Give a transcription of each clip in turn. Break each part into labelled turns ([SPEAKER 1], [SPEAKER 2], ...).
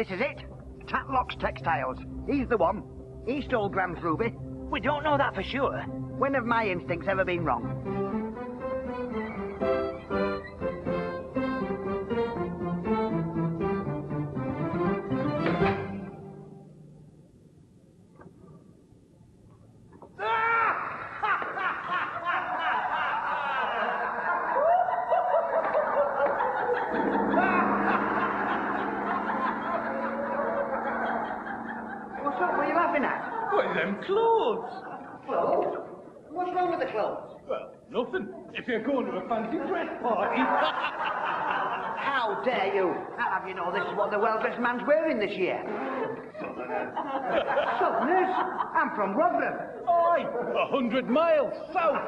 [SPEAKER 1] This is it. Tatlock's Textiles. He's the one. He stole Graham's ruby.
[SPEAKER 2] We don't know that for sure.
[SPEAKER 1] When have my instincts ever been wrong? What are you laughing at?
[SPEAKER 3] Well, them clothes.
[SPEAKER 1] Clothes? What's wrong with the clothes?
[SPEAKER 3] Well, nothing. If you're going to a fancy dress party.
[SPEAKER 1] How dare you? I'll have you know this is what the well-dressed man's wearing this year. Southerners? I'm from Rotherham.
[SPEAKER 3] Aye, a hundred miles south.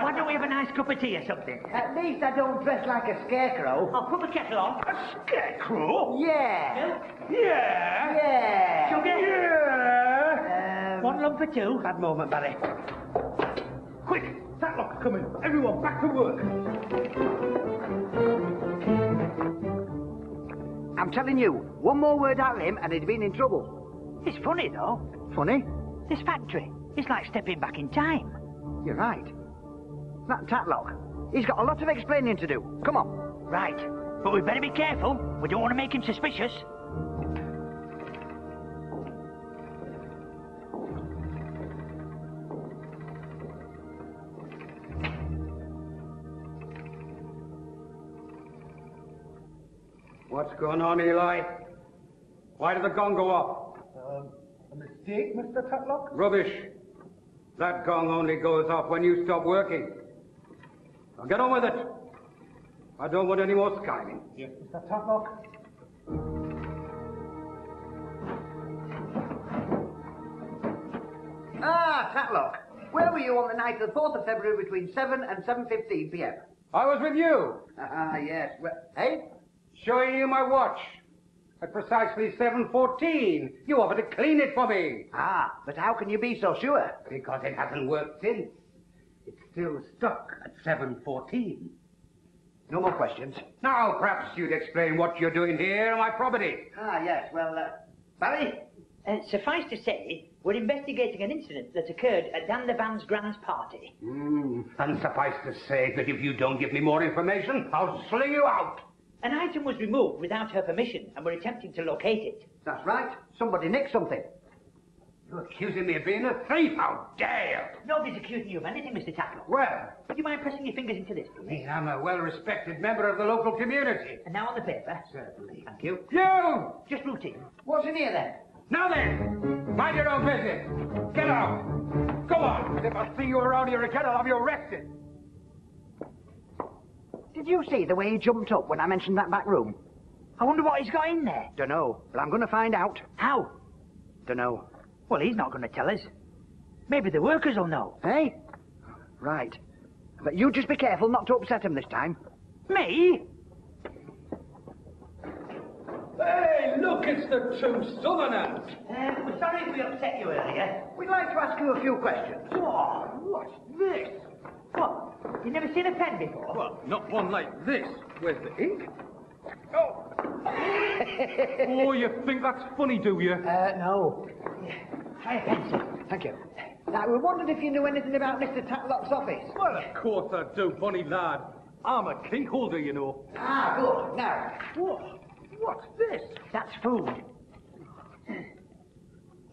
[SPEAKER 2] Why don't we have a nice cup of tea or something?
[SPEAKER 1] At least I don't dress like a scarecrow.
[SPEAKER 2] I'll put the kettle on.
[SPEAKER 3] A scarecrow?
[SPEAKER 1] Yeah.
[SPEAKER 3] Yeah.
[SPEAKER 1] Yeah.
[SPEAKER 2] Sugar?
[SPEAKER 3] Yeah.
[SPEAKER 2] Lump for two.
[SPEAKER 1] Bad moment, Barry.
[SPEAKER 3] Quick, Tatlock's coming. Everyone back to work.
[SPEAKER 1] I'm telling you, one more word out of him and he'd been in trouble.
[SPEAKER 2] It's funny, though.
[SPEAKER 1] Funny?
[SPEAKER 2] This factory, it's like stepping back in time.
[SPEAKER 1] You're right. That Tatlock, he's got a lot of explaining to do. Come on.
[SPEAKER 2] Right. But we'd better be careful. We don't want to make him suspicious.
[SPEAKER 4] What's going on, Eli? Why did the gong go off?
[SPEAKER 3] Um, a mistake, Mr. Tatlock?
[SPEAKER 4] Rubbish. That gong only goes off when you stop working. Now get on with it. I don't want any more skiving.
[SPEAKER 3] Yes, Mr. Tatlock.
[SPEAKER 1] Ah, Tatlock. Where were you on the night of the 4th of February between 7 and 7.15 p.m.?
[SPEAKER 4] I was with you,
[SPEAKER 1] Ah, yes. Well, hey?
[SPEAKER 4] Showing you my watch. At precisely 7.14. You offered to clean it for me.
[SPEAKER 1] Ah, but how can you be so sure?
[SPEAKER 4] Because it hasn't worked since. It's still stuck at 7.14.
[SPEAKER 1] No more questions.
[SPEAKER 4] Now, perhaps you'd explain what you're doing here on my property.
[SPEAKER 1] Ah, yes. Well, uh, Barry?
[SPEAKER 2] Uh, suffice to say, we're investigating an incident that occurred at Dan Levan's Grand's party.
[SPEAKER 4] Mm, and suffice to say that if you don't give me more information, I'll sling you out.
[SPEAKER 2] An item was removed without her permission, and we're attempting to locate it.
[SPEAKER 1] That's right. Somebody nicked something.
[SPEAKER 4] You're accusing me of being a thief. How dare
[SPEAKER 2] Nobody's accusing you of anything, Mr.
[SPEAKER 4] You? Well,
[SPEAKER 2] Would you mind pressing your fingers into this, please?
[SPEAKER 4] I'm a well-respected member of the local community.
[SPEAKER 2] And now on the paper.
[SPEAKER 4] Certainly.
[SPEAKER 2] Thank you.
[SPEAKER 4] You!
[SPEAKER 2] Just routine.
[SPEAKER 1] What's in here, then?
[SPEAKER 4] Now then, mind your own business. Get out. Go on. If I see you around here again, I'll have you arrested.
[SPEAKER 1] Did you see the way he jumped up when I mentioned that back room?
[SPEAKER 2] I wonder what he's got in there.
[SPEAKER 1] Dunno, but I'm going to find out.
[SPEAKER 2] How?
[SPEAKER 1] Dunno.
[SPEAKER 2] Well, he's not going to tell us. Maybe the workers will know.
[SPEAKER 1] Hey? Right. But you just be careful not to upset him this time.
[SPEAKER 2] Me?
[SPEAKER 3] Hey, look, it's the true southerner.
[SPEAKER 2] Uh, we're sorry if we upset you earlier.
[SPEAKER 1] We'd like to ask you a few questions.
[SPEAKER 3] Oh, what's this?
[SPEAKER 2] What? You never seen a pen before?
[SPEAKER 3] Well, not one like this. Where's the ink? Oh. oh, you think that's funny, do you?
[SPEAKER 1] Uh, no.
[SPEAKER 2] Try a pencil.
[SPEAKER 1] Thank you. Now, we wondered if you knew anything about Mr. Tatlock's office.
[SPEAKER 3] Well, of course I do, Bonnie lad. I'm a key holder, you know.
[SPEAKER 1] Ah, good. Now,
[SPEAKER 3] What? What's this?
[SPEAKER 2] That's food.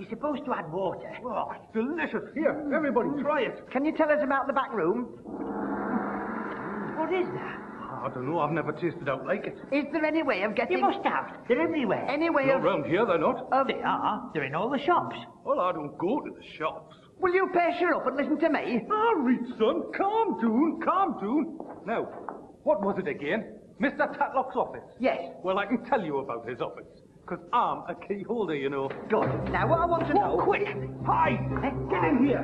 [SPEAKER 2] You're supposed to add water.
[SPEAKER 3] Oh, it's delicious. Here, mm. everybody try it.
[SPEAKER 1] can you tell us about the back room?
[SPEAKER 2] What is that?
[SPEAKER 3] I don't know, I've never tasted out like it.
[SPEAKER 1] Is there any way of getting...
[SPEAKER 2] You must have. They're everywhere.
[SPEAKER 1] Any way
[SPEAKER 3] Not
[SPEAKER 1] of...
[SPEAKER 3] around here, they're not.
[SPEAKER 2] Oh, they are. They're in all the shops.
[SPEAKER 3] Well, I don't go to the shops.
[SPEAKER 1] Will you pace her up and listen to me?
[SPEAKER 3] All right, son. Calm down, calm down. Now, what was it again? Mr. Tatlock's office?
[SPEAKER 1] Yes.
[SPEAKER 3] Well, I can tell you about his office. Because I'm a key holder, you know.
[SPEAKER 1] Good. Now, what I want to know...
[SPEAKER 3] Quick! Hi! Get in here!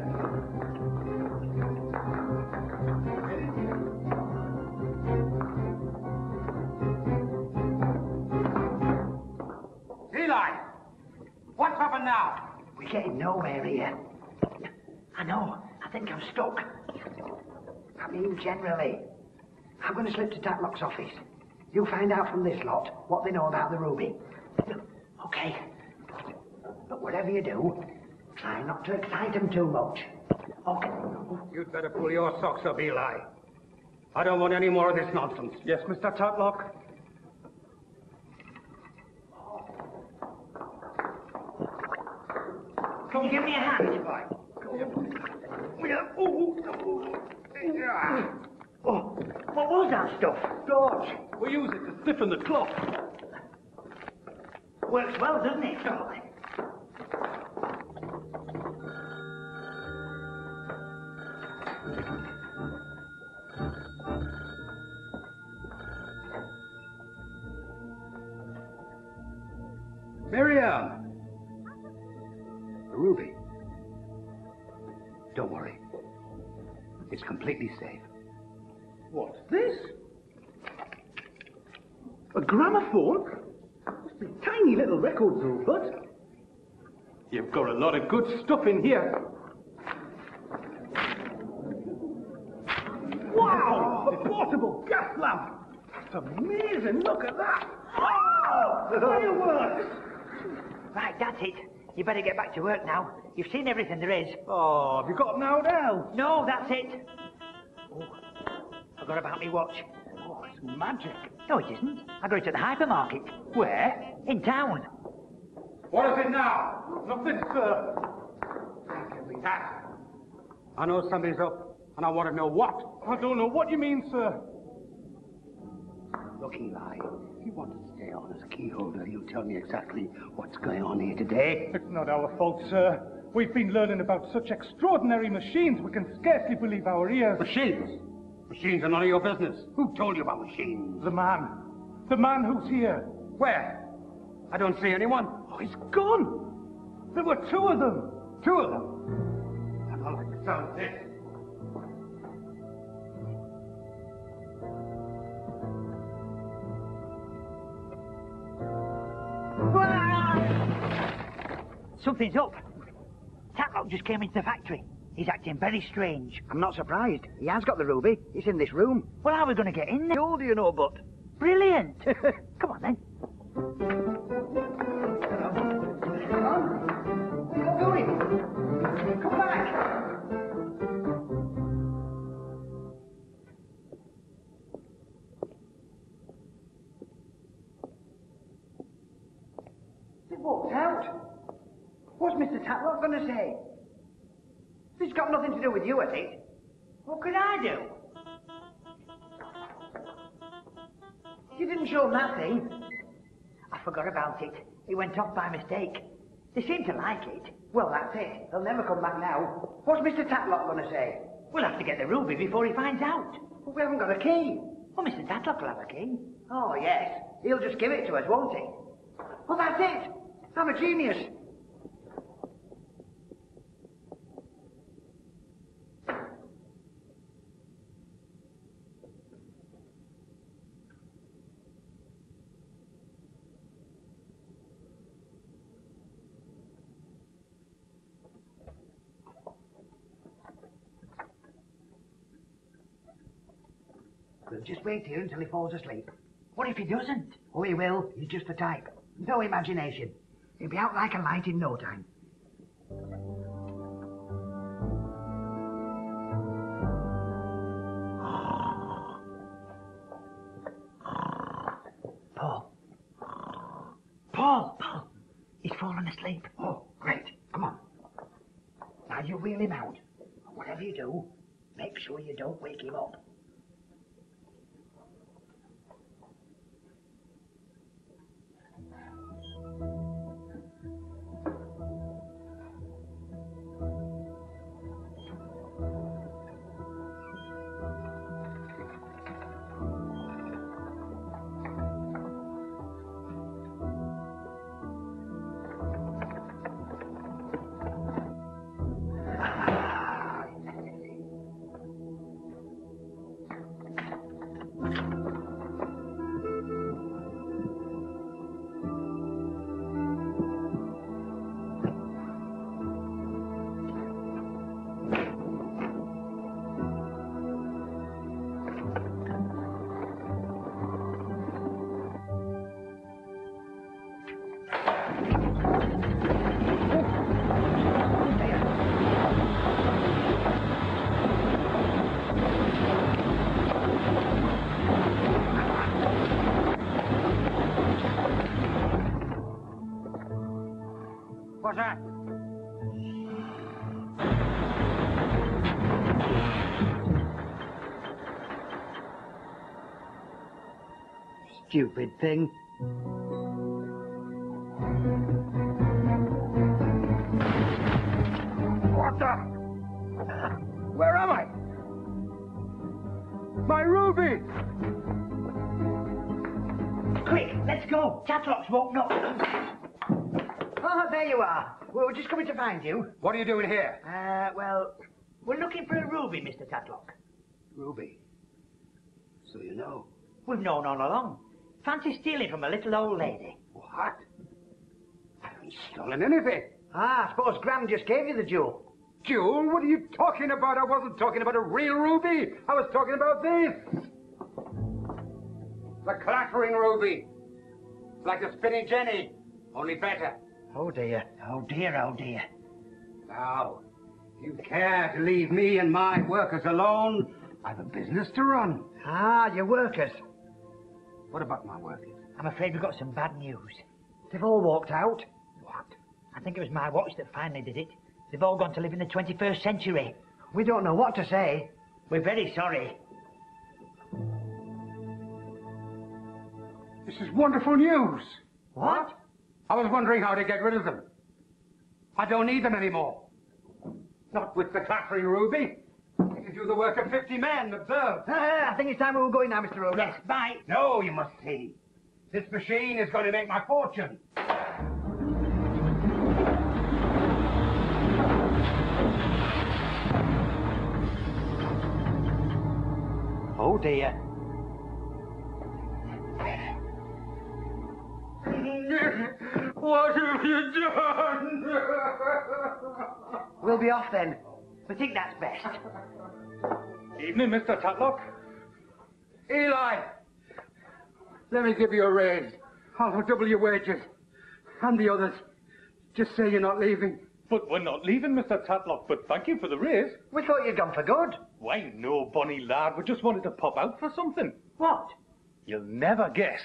[SPEAKER 4] Eli! What's happened now?
[SPEAKER 1] We're getting nowhere here.
[SPEAKER 2] I know. I think I'm stuck.
[SPEAKER 1] I mean, generally. I'm going to slip to Tatlock's office. You find out from this lot what they know about the ruby. Okay. But whatever you do, try not to excite him too much. Okay.
[SPEAKER 4] You'd better pull your socks up, Eli. I don't want any more of this nonsense.
[SPEAKER 3] Yes, Mr. Tatlock?
[SPEAKER 2] Can you give me a hand? If I. Oh, what was that stuff?
[SPEAKER 3] George, we use it to stiffen the cloth.
[SPEAKER 2] Works well, doesn't it?
[SPEAKER 4] Miriam! Ruby. Don't worry. It's completely safe.
[SPEAKER 3] What's this? A gramophone? Tiny little records, Rupert. You've got a lot of good stuff in here. Wow! A portable gas lamp! That's amazing! Look at that! Oh! Fireworks!
[SPEAKER 2] Right, that's it. You better get back to work now. You've seen everything there is.
[SPEAKER 3] Oh, have you got now now?
[SPEAKER 2] No, that's it. Oh, I forgot about me watch.
[SPEAKER 3] Magic.
[SPEAKER 2] No, it isn't. I got it at the hypermarket.
[SPEAKER 3] Where?
[SPEAKER 2] In town.
[SPEAKER 4] What is it now?
[SPEAKER 3] Nothing, sir.
[SPEAKER 4] Give me that. I know somebody's up, and I want to know what.
[SPEAKER 3] I don't know what you mean, sir.
[SPEAKER 1] Look, Eli, if you want to stay on as key holder, you tell me exactly what's going on here today.
[SPEAKER 3] It's not our fault, sir. We've been learning about such extraordinary machines we can scarcely believe our ears.
[SPEAKER 4] Machines. Machines are none of your business. Who told you about machines?
[SPEAKER 3] The man. The man who's here.
[SPEAKER 4] Where? I don't see anyone.
[SPEAKER 3] Oh, he's gone. There were two of them.
[SPEAKER 4] Two of them. I don't like the sound of this.
[SPEAKER 2] Something's up. Tatlock just came into the factory. He's acting very strange.
[SPEAKER 1] I'm not surprised. He has got the ruby. It's in this room.
[SPEAKER 2] Well, how are we going to get in there?
[SPEAKER 1] How do you know, but?
[SPEAKER 2] Brilliant. Come on, then.
[SPEAKER 1] Come on. Where are you going? Come back. It walked out. What's Mr. Tatlock going to say? Nothing to do with you, it?
[SPEAKER 2] What could I do?
[SPEAKER 1] You didn't show him that thing.
[SPEAKER 2] I forgot about it. It went off by mistake. They seem to like it.
[SPEAKER 1] Well, that's it. They'll never come back now. What's Mr. Tatlock going to say?
[SPEAKER 2] We'll have to get the ruby before he finds out.
[SPEAKER 1] Well, we haven't got a key.
[SPEAKER 2] Well, Mr. Tatlock will have a key.
[SPEAKER 1] Oh, yes. He'll just give it to us, won't he? Well, that's it. I'm a genius. We'll just wait here until he falls asleep.
[SPEAKER 2] What if he doesn't?
[SPEAKER 1] Oh, he will. He's just the type. No imagination. He'll be out like a light in no time.
[SPEAKER 2] Paul. Paul! Paul! He's fallen asleep.
[SPEAKER 1] Oh, great. Come on. Now you wheel him out. Whatever you do, make sure you don't wake him up. Stupid thing.
[SPEAKER 4] What the? Where am I? My ruby!
[SPEAKER 2] Quick, let's go. Tatlock's woken up.
[SPEAKER 1] Oh, there you are. We were just coming to find you.
[SPEAKER 4] What are you doing here?
[SPEAKER 2] Uh, well, we're looking for a ruby, Mr. Tatlock.
[SPEAKER 4] Ruby. So you know.
[SPEAKER 2] We've known all along. Fancy stealing from a little old lady.
[SPEAKER 4] What? I haven't stolen anything.
[SPEAKER 1] Ah, I suppose Graham just gave you the jewel.
[SPEAKER 4] Jewel, what are you talking about? I wasn't talking about a real ruby. I was talking about this. The clattering ruby. It's Like a spinning jenny, only better.
[SPEAKER 1] Oh dear.
[SPEAKER 2] Oh dear, oh dear.
[SPEAKER 4] Now, if you care to leave me and my workers alone, I've a business to run.
[SPEAKER 1] Ah, your workers.
[SPEAKER 4] What about my workers?
[SPEAKER 2] I'm afraid we've got some bad news.
[SPEAKER 1] They've all walked out.
[SPEAKER 4] What?
[SPEAKER 2] I think it was my watch that finally did it. They've all gone to live in the 21st century.
[SPEAKER 1] We don't know what to say.
[SPEAKER 2] We're very sorry.
[SPEAKER 4] This is wonderful news.
[SPEAKER 1] What?
[SPEAKER 4] I was wondering how to get rid of them. I don't need them anymore. Not with the clattering ruby. Do the work of 50 men, observe.
[SPEAKER 1] Ah, I think it's time we were going now, Mr. Roden.
[SPEAKER 2] Yes, bye.
[SPEAKER 4] No, you must see. This machine is going to make my fortune.
[SPEAKER 1] Oh dear.
[SPEAKER 4] what have you done?
[SPEAKER 1] We'll be off then.
[SPEAKER 2] We think that's best.
[SPEAKER 3] Evening, Mr. Tatlock.
[SPEAKER 4] Eli, let me give you a raise. I'll double your wages. And the others. Just say you're not leaving.
[SPEAKER 3] But we're not leaving, Mr. Tatlock, but thank you for the raise.
[SPEAKER 1] We thought you'd gone for good.
[SPEAKER 3] Why, no, Bonnie lad, we just wanted to pop out for something.
[SPEAKER 2] What?
[SPEAKER 3] You'll never guess.